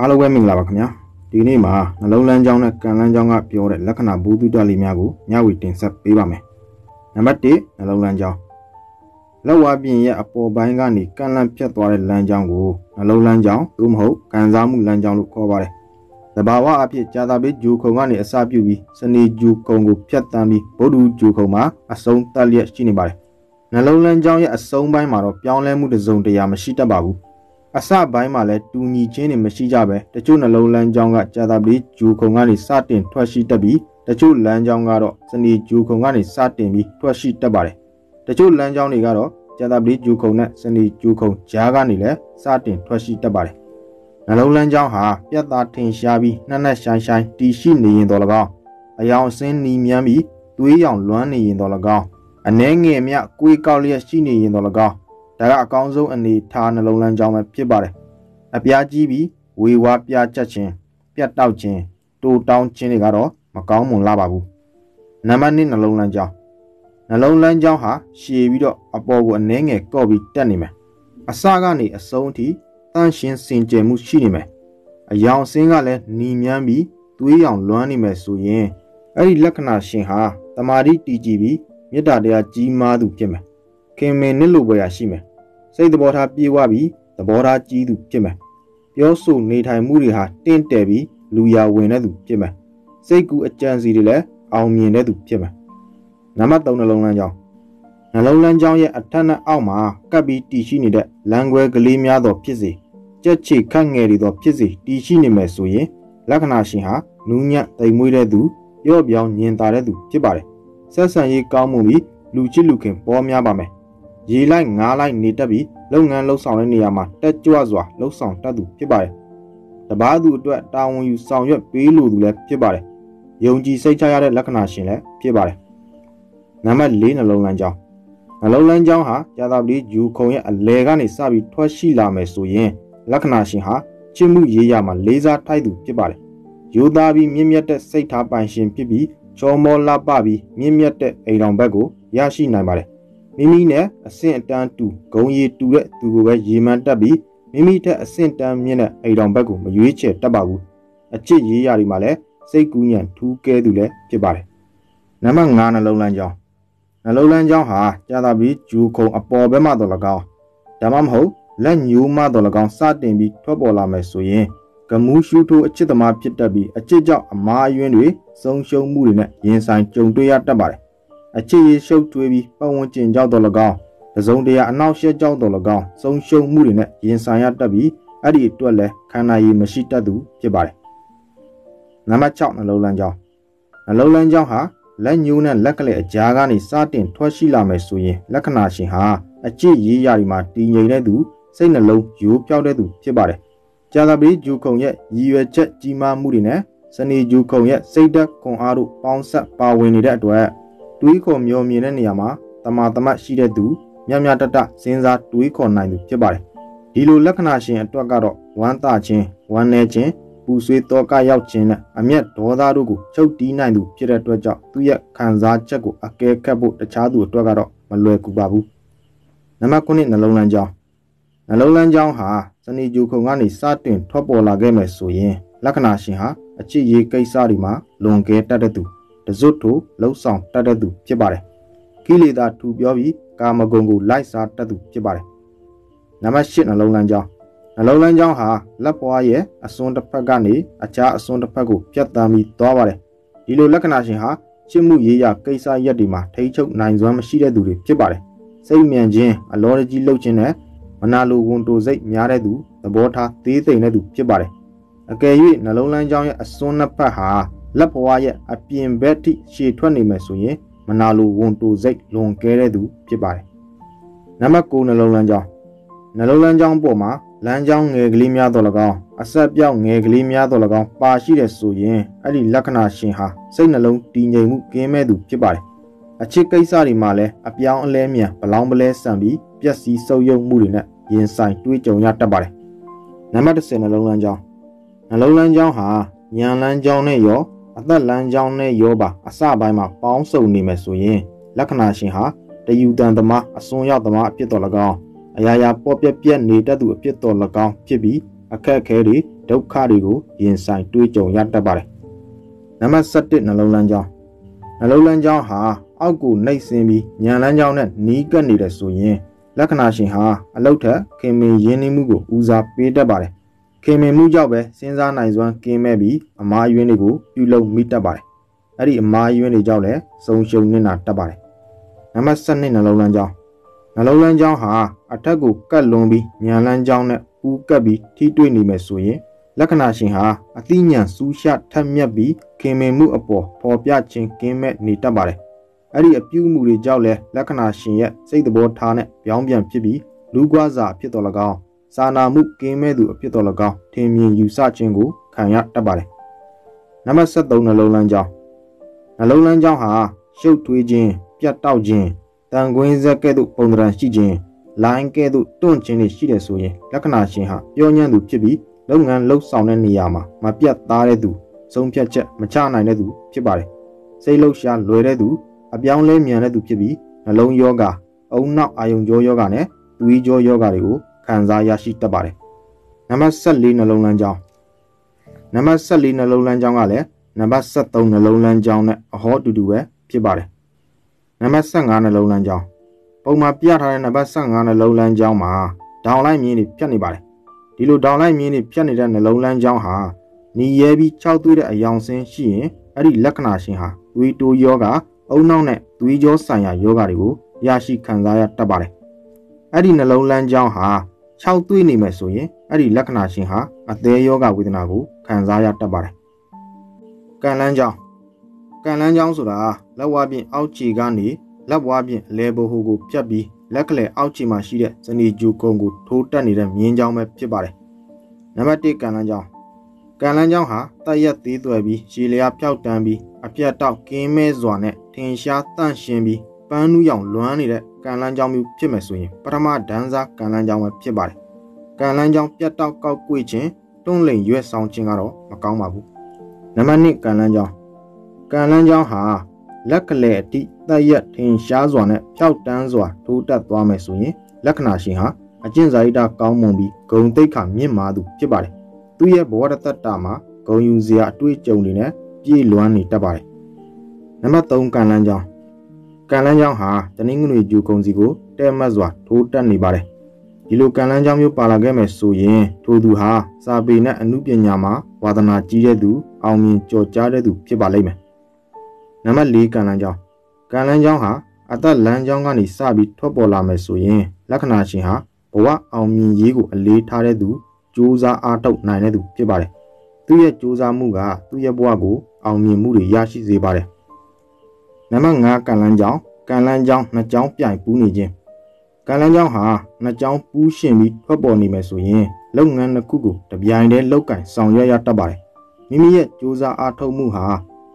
အားလုံးပဲမင်္ဂလာပါခင်ဗျာဒီနေ့မှာနှလုံးလန်းကြောင်းနဲ့ကံလန်းကြောင်းကပြောတဲ့လက္ခဏာဘူတုတလေးများကိုညဝီတင်ဆက်ပေးပါမယ်နံပါတ်1နှလုံးလန်းကြောင်းလောက်ဝါပြင်ရဲ့အပေါ်ပိုင်းကနေကံလန်းဖြတ်သွားတဲ့လမ်းကြောင်းကိုနှလုံးလန်းကြောင်းသို့မဟုတ်ကံစားမှုလမ်းကြောင်းလို့ခေါ်ပါတယ်တဘာဝအဖြစ်ကြာတာပိဂျူခုံကနေအစပြုပြီးစနေဂျူခုံကိုဖြတ်တန်းပြီးဗုဒ္ဓဂျူခုံမှာအဆုံးတက်လျက်ရှိနေပါတယ်နှလုံးလန်းကြောင်းရဲ့အဆုံးပိုင်းမှာတော့ပြောင်းလဲမှုတစ်စုံတရာမရှိတတ်ပါဘူး အစပိုင်းမှာလည်းတူညီချင်းတွေမရှိကြပဲတချို့နှလုံးလန်းကြောင်းကကြာတာပလီဂျူခုံကနေစတင်ထွက်ရှိတတ်ပြီးတချို့လမ်းကြောင်းကတော့စနေဂျူခုံကနေစတင်ပြီးထွက်ရှိတတ်ပါတယ်တချို့လမ်းကြောင်းတွေကတော့ကြာတာပလီဂျူခုံနဲ့စနေဂျူခုံကြားကနေလည်းစတင်ထွက်ရှိတတ်ပါတယ်နှလုံးလန်းကြောင်းဟာပြတ်သားထင်ရှားပြီးနှက်နှက်ရှိုင်းရှိုင်းတီရှိနေရင်တော်၎င်းအယောင်အစင်းနီမြန်းပြီးသွေးရောင်လွမ်းနေရင်တော်၎င်းအနှဲငယ်မြကွေးကောက်လျက်ရှိနေရင်တော်၎င်း ဒါကအကောင်းဆုံးအနေထားနှလုံးလန်းကြောင်းပဲဖြစ်ပါတယ်အပြားကြီးပြီးဝေဝါးပြားချက်ခြင်းပြတ်တောက်ခြင်းတိုးတောင်းခြင်းတွေကတော့မကောင်းမွန်လာပါဘူးနံပါတ်1နှလုံးလန်းကြောင်းနှလုံးလန်းကြောင်းဟာရှည်ပြီးတော့အပေါ်ကိုအနှဲငယ်ကော့ပြီးတက်နေမယ်အစကနေအဆုံးအထိတန့်ရှင်းစင်ကြယ်မှုရှိနေမယ်အယောင်စင်းကလည်းหนีမြန်းပြီးသွေးရောင်လွမ်းနေမယ်ဆိုရင်အဲ့ဒီလက္ခဏာရှင်ဟာတမာတိတည်ကြည်ပြီးမေတ္တာတရားကြီးမားသူဖြစ်မယ်ခင်မင်နစ်လိုပွဲရရှိမယ် စိတ်သဘောထားပြေဝပြီးသဘောထားကြီးသူဖြစ်မယ်ပြောဆိုနေထိုင်မှုတွေဟာတင့်တယ်ပြီးလူရဝင်တဲ့သူဖြစ်မယ်စိတ်ကူးအကြံစီတွေလည်းအောင်မြင်တဲ့သူဖြစ်မယ်နံပါတ်3နှလုံးလမ်းကြောင်းနှလုံးလမ်းကြောင်းရဲ့အထက်နဲ့အောက်မှာကပ်ပြီးတည်ရှိနေတဲ့လမ်းခွဲကလေးများသောဖြစ်စေကြက်ချေခတ်ငယ်တွေသောဖြစ်စေတည်ရှိနေမယ်ဆိုရင်လက္ခဏာရှင်ဟာနူးညံ့တိမ်မွေးတဲ့သူရော့ပြောင်းညင်တာတဲ့သူဖြစ်ပါတယ်ဆက်ဆံရေးကောင်းမှုပြီးလူချစ်လူခင်ပေါ်များပါမယ် ရေလိုက်ငားလိုက်နေတတ်ပြီးလုပ်ငန်းလှုပ်ဆောင်တဲ့နေရာမှာတက်ကြွစွာလှုပ်ဆောင်တတ်သူဖြစ်ပါတယ်။တပားသူအတွက်တာဝန်ယူဆောင်ရွက်ပေးလိုသူလည်းဖြစ်ပါတယ်။ယုံကြည်စိတ်ချရတဲ့လက္ခဏာရှင်လည်းဖြစ်ပါတယ်။နံပါတ်၄နှလုံးလန်းကြောင်းနှလုံးလန်းကြောင်းဟာကြာသာပတိဂျူခုံရဲ့အလဲကနေစပြီးထွက်ရှိလာမယ်ဆိုရင်လက္ခဏာရှင်ဟာချစ်မှုရေးရမှာလေးစားထိုက်သူဖြစ်ပါတယ်။ယူသားပြီးမြင့်မြတ်တဲ့စိတ်ထားပိုင်ရှင်ဖြစ်ပြီးချောမောလှပပြီးမြင့်မြတ်တဲ့အိမ်တော်ဘက်ကိုရရှိနိုင်ပါတယ် မိမိနဲ့အဆင့်အတန်းတူဂုံရီတူတဲ့သူကိုပဲရေမှန်းတက်ပြီးမိမိထက်အဆင့်တန်းမြင့်တဲ့အိမ်တော်ဘက်ကိုမရွေးချယ်တတ်ပါဘူးအချစ်ရေးရာတွေမှာလည်းစိတ်ကူးညံထူးကဲသူလည်းဖြစ်ပါတယ်နံပါတ်5နှလုံးလန်းကြောင်းနှလုံးလန်းကြောင်းဟာကြာတာပြီးဂျူခုံအပေါ်ဘက်မှတော့၎င်းဒါမှမဟုတ်လက်ညိုးမှတော့၎င်းစတင်ပြီးထွက်ပေါ်လာမယ်ဆိုရင်ကမူးရှူထိုးအချစ်သမားဖြစ်တတ်ပြီးအချစ်ကြောင့်အမားအယွင်းတွေဆုံးရှုံးမှုတွေနဲ့ရင်ဆိုင်ကြုံတွေ့ရတတ်ပါတယ် အချစ်ရရှုပ်ထွေးပြီးပတ်ဝန်းကျင်ကြောက်တော်၎င်းတစုံတရာအနောက်ရှက်ကြောက်တော်၎င်းဆုံးရှုံးမှုတွေနဲ့ရင်ဆိုင်ရတတ်ပြီးအဲ့ဒီအတွက်လည်းခန္ဓာရည်မရှိတတ်သူဖြစ်ပါတယ်နံပါတ်6နှလုံးလန်းကြောင်းနှလုံးလန်းကြောင်းဟာလက်ညှိုးနဲ့လက်ကလေးအကြားကနေစတင်ထွက်ရှိလာမယ်ဆိုရင် လက္ခဏာရှင်ဟာအကျင့်ရေးရာတွေမှာတည်ငြိမ်တဲ့သူစိတ်နှလုံးရိုးပြောက်တဲ့သူဖြစ်ပါတယ်ကြာသပတေးဂျူခုံရဲ့ရည်ရွယ်ချက်ကြီးမားမှုတွေနဲ့စနေဂျူခုံရဲ့စိတ်ဓာတ်ခွန်အားတို့ပေါင်းဆက်ပါဝင်နေတဲ့အတွက် တွေးခေါ်မျောမြင်တဲ့နေရာမှာတမာတမတ်ရှိတဲ့သူမြတ်မြတ်တတစဉ်းစားတွေးခေါ်နိုင်သူဖြစ်ပါတယ်ဒီလိုလက္ခဏာရှင်အတွက်ကတော့ဝမ်းသာခြင်းဝမ်းနည်းခြင်းပူဆွေးတောကရောက်ခြင်းနဲ့အမျက်ဒေါသတို့ကိုချုပ်တီးနိုင်သူဖြစ်တဲ့အတွက်ကြောင့်သူ့ရဲ့ခံစားချက်ကိုအကဲခတ်ဖို့တခြားသူအတွက်ကတော့မလွယ်ကူပါဘူးနံပါတ်9နှလုံးလန်းကြောင်းနှလုံးလန်းကြောင်းဟာစနေဂျူခုံကနေစတင်ထွက်ပေါ်လာခဲ့မယ်ဆိုရင်လက္ခဏာရှင်ဟာအချစ်ရေးကိစ္စတွေမှာလွန်ကဲတတ်တဲ့သူ တစွတ်ထိုလှုပ်ဆောင်တတ်တဲ့သူဖြစ်ပါတယ်ကိလေသာထူပြောပြီးကာမဂုဏ်ကိုလိုက်စားတတ်သူဖြစ်ပါတယ်နံပါတ်၈နှလုံးလန်းကြောင်းနှလုံးလန်းကြောင်းဟာလက်ပွားရဲ့အစွန်းတစ်ဖက်ကနေအခြားအစွန်းတစ်ဖက်ကိုပြတ်တမ်းပြီးသွားပါတယ်ဒီလိုလက္ခဏာရှင်ဟာချစ်မှုရေးရကိစ္စရက်တွေမှာထိ ंछ ုပ်နိုင်စွမ်းမရှိတဲ့သူတွေဖြစ်ပါတယ်စိတ်မြန်ခြင်းအလောတကြီးလှုပ်ခြင်းနဲ့မနာလိုဝန်တိုစိတ်များတဲ့သူသဘောထားသေးသိမ်တဲ့သူဖြစ်ပါတယ်အကယ်၍နှလုံးလန်းကြောင်းရဲ့အစွန်းနှစ်ဖက်ဟာ လက်ဘဝရဲ့အပြင်ဘက်ထိရှည်ထွက်နေမယ်ဆိုရင်မနာလိုဝန်တိုစိတ်လွန်ကဲတဲ့သူဖြစ်ပါတယ်နံပါတ်9နှလုံးလမ်းကြောင်းနှလုံးလမ်းကြောင်းပေါ်မှာလမ်းကြောင်းငယ်ကလေးများတော့၎င်းအဆက်ပြောက်ငယ်ကလေးများတော့၎င်းပါရှိတဲ့ဆိုရင်အဲ့ဒီလက္ခဏာရှင်ဟာစိတ်နှလုံးတည်ငြိမ်မှုကင်းမဲ့သူဖြစ်ပါတယ်အချစ်ကိစ္စတွေမှာလည်းအပြောင်းအလဲမြန်ဘလောင်းပလဲဆန်ပြီးပျက်စီးဆုပ်ယုပ်မှုတွေနဲ့ရင်ဆိုင်တွေးကြုံရတတ်ပါတယ်နံပါတ်10နှလုံးလမ်းကြောင်းနှလုံးလမ်းကြောင်းဟာညံလမ်းကြောင်းနဲ့ရော အသက်လမ်းကြောင်းနဲ့ရောပါအစပိုင်းမှာပေါင်းစုံနေမယ်ဆိုရင်လက္ခဏာရှင်ဟာတယူတန်သမားအစွန်းရောက်သမားအဖြစ်တော်၎င်းအရာရာပေါ်ပြက်ပြက်နေတတ်သူအဖြစ်တော်၎င်းဖြစ်ပြီးအခက်အခဲတွေဒုက္ခတွေကိုရင်ဆိုင်တွေးကြုံရတတ်ပါတယ်နံပါတ်7နှလုံးလမ်းကြောင်းနှလုံးလမ်းကြောင်းဟာအောက်ကိုနှိပ်စင်းပြီးညံလမ်းကြောင်းနဲ့နီးကပ်နေတယ်ဆိုရင်လက္ခဏာရှင်ဟာအလုတ်ထက်ခင်မင်ရင်းနှီးမှုကိုဦးစားပေးတတ်ပါတယ် ခင်မင်မှုကြောင့်ပဲစဉ်းစားနိုင်စွမ်းကင်းမဲ့ပြီးအမားယွင်းတွေကိုပြုလုပ်မိတတ်ပါတယ်အဲ့ဒီအမားယွင်းတွေကြောင့်လည်းဆုံးရှုံးနေတာတတ်ပါတယ်နံပါတ်7နှလုံးလမ်းကြောင်းနှလုံးလမ်းကြောင်းဟာအထက်ကိုကတ်လွန်ပြီးညံလမ်းကြောင်းနဲ့ပူးကပ်ပြီးထိတွေ့နေမယ်ဆိုရင်လက္ခဏာရှင်ဟာအသိဉာဏ်စူးရှထက်မြက်ပြီးခင်မင်မှုအပေါ်ပေါ်ပြခြင်းကင်းမဲ့နေတတ်ပါတယ်အဲ့ဒီအပြုမှုတွေကြောင့်လဲလက္ခဏာရှင်ရဲ့စိတ်တဘောထားနဲ့ပြောင်းပြန်ဖြစ်ပြီးလူကွာစာဖြစ်တော်၎င်း စာနာမှုကင်းမဲ့သူအဖြစ်တော်၎င်းထင်မြင်ယူဆခြင်းကိုခံရတတ်ပါတယ်နံပါတ်73နှလုံးလမ်းကြောင်းနှလုံးလမ်းကြောင်းဟာရှုပ်ထွေးခြင်းပြတ်တောက်ခြင်းတန်ကွင်းဇက်ကဲ့သို့ပုံသဏ္ဍာန်ရှိခြင်းလိုင်းကဲ့သို့တွန့်ခြင်းတွေရှိတယ်ဆိုရင်လက္ခဏာရှင်ဟာပြောညံ့သူဖြစ်ပြီးလုပ်ငန်းလှုပ်ဆောင်တဲ့နေရာမှာမပြတ်သားတဲ့သူဆုံးဖြတ်ချက်မချနိုင်တဲ့သူဖြစ်ပါတယ်စိတ်လှုပ်ရှားလွယ်တဲ့သူအပြောင်းလဲမြန်တဲ့သူဖြစ်ပြီးနှလုံးယောဂအုံနောက်အာယုံကြောယောဂနဲ့သွေးကြောယောဂတွေကို ခံစားရရှိတတ်ပါတယ်နံပါတ်14နှလုံးလမ်းကြောင်းနံပါတ်14နှလုံးလမ်းကြောင်းကလည်းနံပါတ်73နှလုံးလမ်းကြောင်းနဲ့အဟောတူတူပဲဖြစ်ပါတယ်နံပါတ်15နှလုံးလမ်းကြောင်းပုံမှန်ပြထားတဲ့နံပါတ်15နှလုံးလမ်းကြောင်းမှာဒေါင်လိုက်မြင်းတွေဖြတ်နေပါတယ်ဒီလိုဒေါင်လိုက်မြင်းတွေဖြတ်နေတဲ့နှလုံးလမ်းကြောင်းဟာနီရဲပြီး၆သွေးတဲ့အယောင်ဆင်းရှိရင်အဲ့ဒီလက္ခဏာရှင်ဟာသွေးတိုးယောဂအုံနောက်နဲ့သွေးကြောဆိုင်ရာယောဂတွေကိုရရှိခံစားရတတ်ပါတယ်အဲ့ဒီနှလုံးလမ်းကြောင်းဟာ 6သွေးနေမယ်ဆိုရင်အဲ့ဒီလက္ခဏာရှင်ဟာအသေးယောဂဝေဒနာကိုခံစားရတတ်ပါတယ်ကံလန်းကြောင်းကံလန်းကြောင်းဆိုတာလက်ဝါးပြင်အောက်ခြေကနေလက်ဝါးပြင်အလဲဘိုဟိုကိုပြတ်ပြီးလက်ကလေးအောက်ခြေမှာရှိတဲ့ဇနီဂျူကုံကိုထိုးတက်နေတဲ့မြင်းကြောင်းပဲဖြစ်ပါတယ်နံပါတ်1ကံလန်းကြောင်းကံလန်းကြောင်းဟာတက်ရက်သေးသွယ်ပြီးရှည်လျားဖြောက်တန်းပြီးအပြတ်တောက်ကင်းမဲစွာနဲ့ထင်ရှားတန့်ရှင်းပြီးပန်းနူးရောင်လွမ်းနေတဲ့ ကံလန်းကြောင်းမျိုးဖြစ်မယ်ဆိုရင်ပထမဒန်းစားကံလန်းကြောင်းပဲဖြစ်ပါတယ်ကံလန်းကြောင်းပြတ်တောက်ကောက်ကွေ့ခြင်းတွန်းလိန်ရွက်ဆောင်ခြင်းကတော့မကောင်းပါဘူးနံပါတ်2ကံလန်းကြောင်းကံလန်းကြောင်းဟာလက်ကလေးအတိတက်ရက်ထင်ရှားစွာနဲ့ဖြောက်တန်းစွာထိုးတက်သွားမယ်ဆိုရင်လက္ခဏာရှင်ဟာအကျင့်စာရိတ္တကောင်းမွန်ပြီးဂုံတိတ်ခမြင့်မာသူဖြစ်ပါတယ်သူရဲ့ဘဝတသက်တာမှာဂုံယူစရာအတွေ့အကြုံတွေနဲ့ပြည့်လွမ်းနေတတ်ပါတယ်နံပါတ်3ကံလန်းကြောင်း ကံလန်းကြောင်းဟာတနင်္ဂနွေကျူကုံစီကိုတဲမတ်စွာထိုးတက်နေပါတယ်ဒီလိုကံလန်းကြောင်းမျိုးပါလာခဲ့မယ်ဆိုရင်ထိုသူဟာစာပေနဲ့အမှုပညာမှာဝါသနာကြီးတဲ့သူအောင်မြင်ကြော်ကြားတဲ့သူဖြစ်ပါလိမ့်မယ်နံပါတ်၄ကံလန်းကြောင်းကံလန်းကြောင်းဟာအသက်လန်းကြောင်းကနေစပြီးထွက်ပေါ်လာမယ်ဆိုရင်လက္ခဏာရှင်ဟာဘဝအောင်မြင်ရေးကိုအလေးထားတဲ့သူစူးစမ်းအားထုတ်နိုင်တဲ့သူဖြစ်ပါတယ်သူရဲ့စူးစမ်းမှုကသူ့ရဲ့ဘဝကိုအောင်မြင်မှုတွေရရှိစေပါတယ် နံပါတ်5ကံလန်းကြောင်းကံလန်းကြောင်းနှစ်ကြောင်းပြိုင်ပူးနေခြင်းကံလန်းကြောင်းဟာနှစ်ကြောင်းပူးရှင်ပြီးထွက်ပေါ်နေမယ်ဆိုရင်လုပ်ငန်းတစ်ခုကိုတပြိုင်တည်းလုပ်ကင်ဆောင်ရွက်ရတတ်ပါတယ်မိမိရဲ့စူးစမ်းအားထုတ်မှုဟာ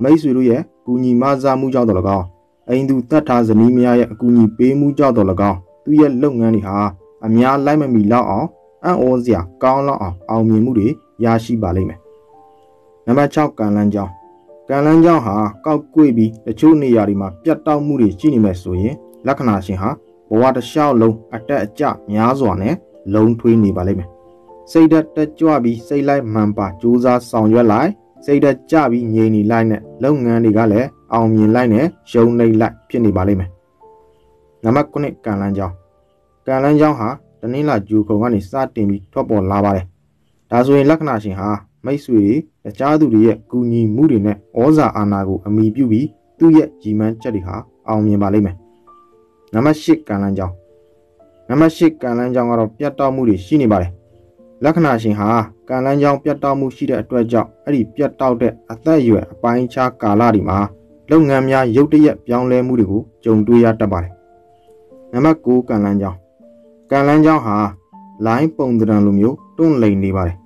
မိတ်ဆွေတို့ရဲ့ကူညီမဆာမှုကြောင့်တော်၎င်းအိမ်သူတတ်ထားဇနီးမယားရဲ့အကူအညီပေးမှုကြောင့်တော်၎င်းသူ့ရဲ့လုပ်ငန်းတွေဟာအများလိုက်မမီလောက်အောင်အံ့ဩစရာကောင်းလောက်အောင်အောင်မြင်မှုတွေရရှိပါလိမ့်မယ်နံပါတ်6ကံလန်းကြောင်း ကံလန်းကြောင်းဟာကောက်ကွေ့ပြီးတချို့နေရာတွေမှာပြတ်တောက်မှုတွေရှိနေမယ်ဆိုရင်လက္ခဏာရှင်ဟာဘဝတစ်လျှောက်လုံးအတက်အကျများစွာနဲ့လုံထွေးနေပါလိမ့်မယ်စိတ်ဓာတ်တက်ကြွပြီးစိတ်လိုက်မှန်ပါကြိုးစားဆောင်ရွက်လိုက်စိတ်ဓာတ်ကြပြီးငြိမ်နေလိုက်နဲ့လုပ်ငန်းတွေကလည်းအောင်မြင်လိုက်နဲ့ရုံနေလိုက်ဖြစ်နေပါလိမ့်မယ်နံပါတ်9ကံလန်းကြောင်းကံလန်းကြောင်းဟာတနင်္လာဂျူခုံကနေစတင်ပြီးထွက်ပေါ်လာပါတယ်ဒါဆိုရင်လက္ခဏာရှင်ဟာ မိတ်ဆွေတွေတခြားသူတွေရဲ့ကူညီမှုတွေနဲ့ဩဇာအာဏာကိုအမိပြုပြီးသူ့ရဲ့ကြီးမှန်းချက်တွေဟာအောင်မြင်ပါလိမ့်မယ်နံပါတ်၈ကံလန်းကြောင်းနံပါတ်၈ကံလန်းကြောင်းကတော့ပြတ်တောက်မှုတွေရှိနေပါတယ်လက္ခဏာရှင်ဟာကံလန်းကြောင်းပြတ်တောက်မှုရှိတဲ့အတွက်ကြောင့်အဲ့ဒီပြတ်တောက်တဲ့အသက်အရွယ်အပိုင်းခြားကာလတွေမှာလုပ်ငန်းများရုတ်တရက်ပြောင်းလဲမှုတွေကိုကြုံတွေ့ရတတ်ပါတယ်နံပါတ်9ကံလန်းကြောင်းကံလန်းကြောင်းဟာလိုင်းပုံသဏ္ဍာန်လိုမျိုးတွန့်လိန်နေပါတယ်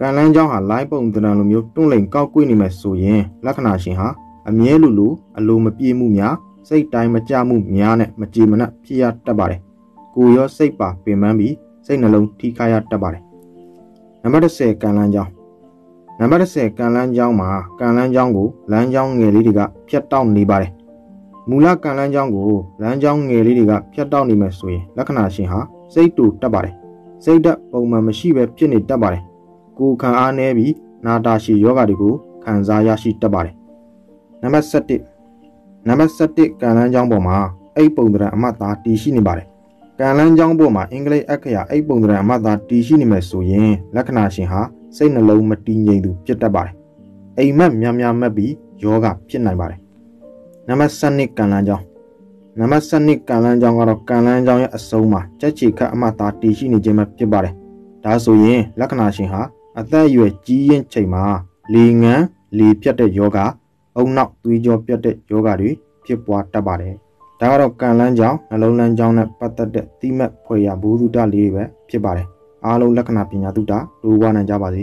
ကံလန်းကြောင်းဟာလိုင်းပုံသဏ္ဍာန်လိုမျိုးတွန့်လိန်ကောက်ကွေ့နေမယ်ဆိုရင်လက္ခဏာရှင်ဟာအမြဲလိုလိုအလိုမပြေမှုများစိတ်တိုင်းမကြမှုများနဲ့မကြေမနက်ဖြစ်ရတတ်ပါတယ်ကိုရောစိတ်ပါပင်ပန်းပြီးစိတ်နှလုံးထိခိုက်ရတတ်ပါတယ်နံပါတ်10ကံလန်းကြောင်းနံပါတ်10ကံလန်းကြောင်းမှာကံလန်းကြောင်းကိုလမ်းကြောင်းငယ်လေးတွေကဖြတ်တောက်နေပါတယ်မူလကံလန်းကြောင်းကိုလမ်းကြောင်းငယ်လေးတွေကဖြတ်တောက်နေမယ်ဆိုရင်လက္ခဏာရှင်ဟာစိတ်တူတက်ပါတယ်စိတ်ဓာတ်ပုံမှန်မရှိပဲဖြစ်နေတတ်ပါတယ် ကိုယ်ခံအားနည်းပြီးနာတာရှည်ယောဂတွေကိုခံစားရရှိတတ်ပါတယ်နံပါတ်7နံပါတ်7ကံလန်းကြောင်းပေါ်မှာအိတ်ပုံသဏ္ဍာန်အမှတ်သားတည်ရှိနေပါတယ်ကံလန်းကြောင်းပေါ်မှာအင်္ဂလိပ်အခရာအိတ်ပုံသဏ္ဍာန်အမှတ်သားတည်ရှိနေမယ်ဆိုရင်လက္ခဏာရှင်ဟာစိတ်နှလုံးမတည်ငြိမ်သူဖြစ်တတ်ပါတယ်အိမ်မက်များများမက်ပြီးယောဂဖြစ်နိုင်ပါတယ်နံပါတ်7ကံလန်းကြောင်းနံပါတ်7ကံလန်းကြောင်းကတော့ကံလန်းကြောင်းရဲ့အစုံမှာကြက်ချီခတ်အမှတ်သားတည်ရှိနေခြင်းပဲဖြစ်ပါတယ်ဒါဆိုရင်လက္ခဏာရှင်ဟာ အသက်အရွယ်ကြီးရင်ချိန်မှာလေငန်းလေပြတ်တဲ့ယောဂအုံနောက်သွေးကြောပြတ်တဲ့ယောဂတွေဖြစ်ပွားတတ်ပါတယ်ဒါကတော့ကံလန်းကြောင်းနှလုံးလန်းကြောင်းနဲ့ပတ်သက်တဲ့တိမတ်ဖွယ်ရဘူဒုတလေးပဲဖြစ်ပါတယ်အားလုံးလက္ခဏာပညာတုတ္တဒိုးဝါနိုင်ကြပါစေ